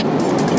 Come on.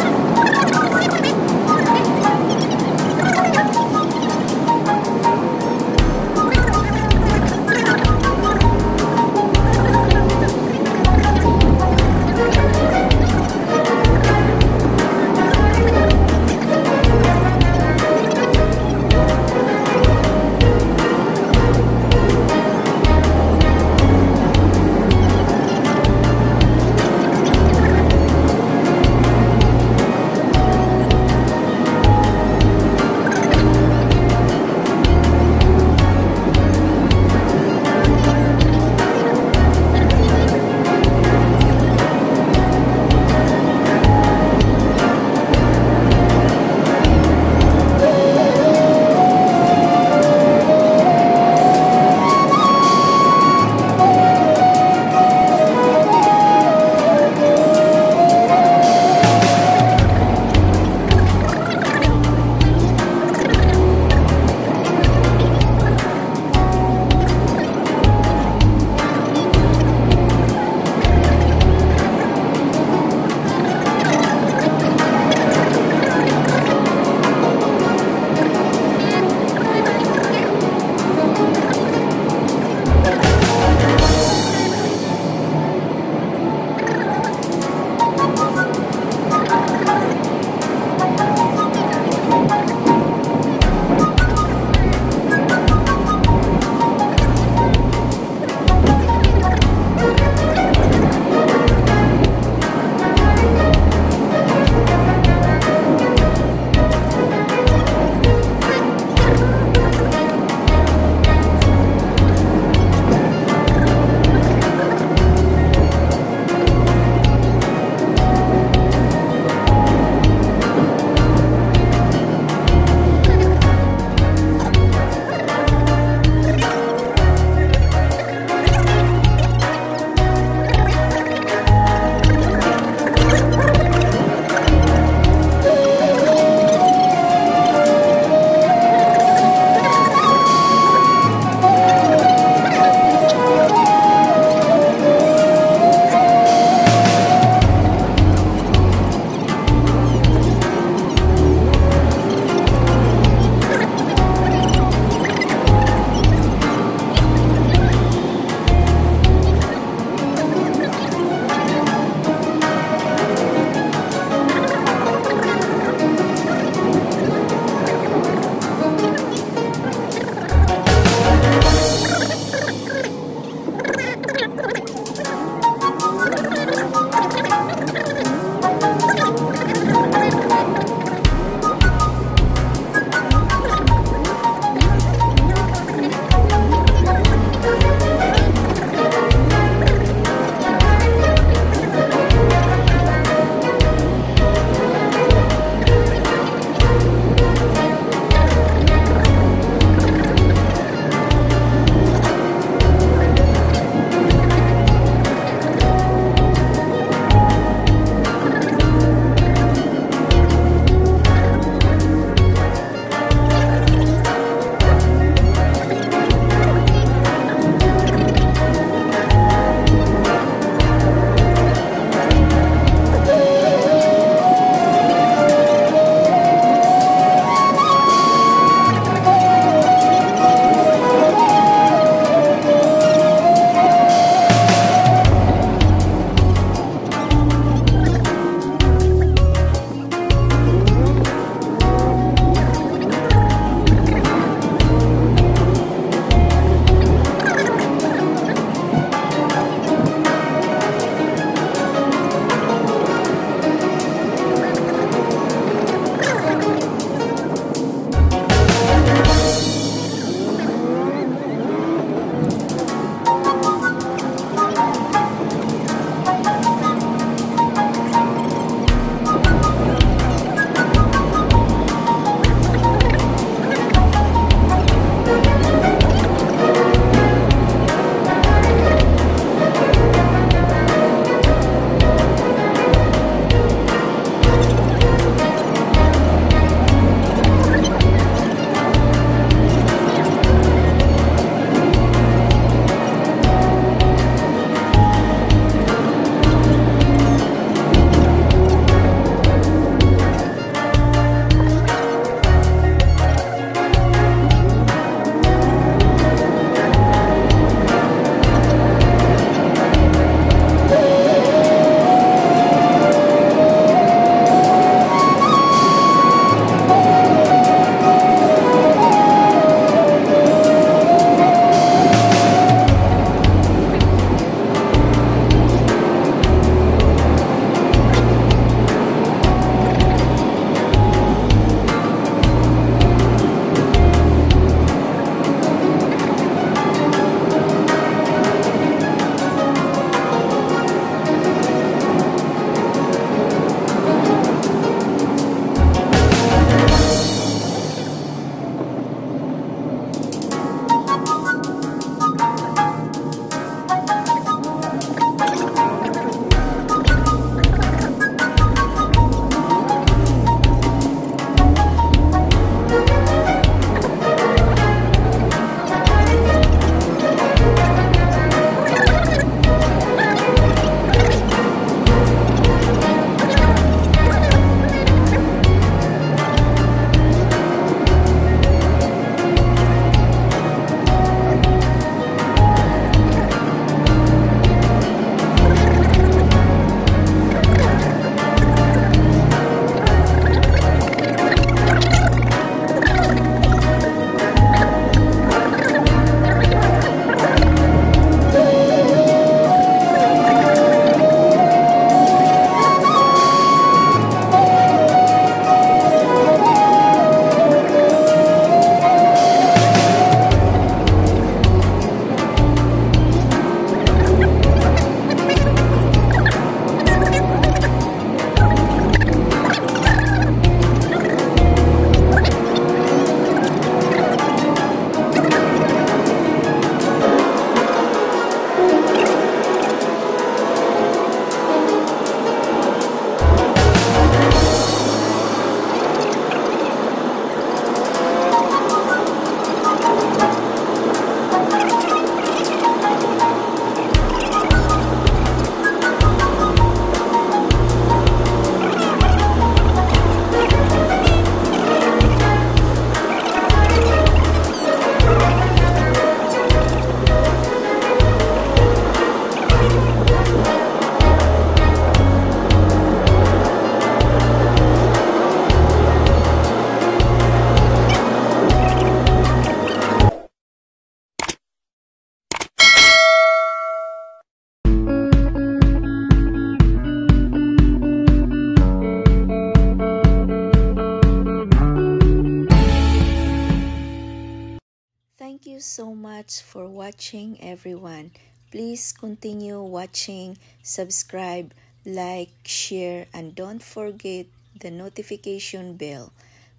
So much for watching everyone. Please continue watching, subscribe, like, share, and don't forget the notification bell.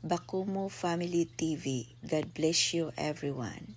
Bacomo Family TV. God bless you everyone.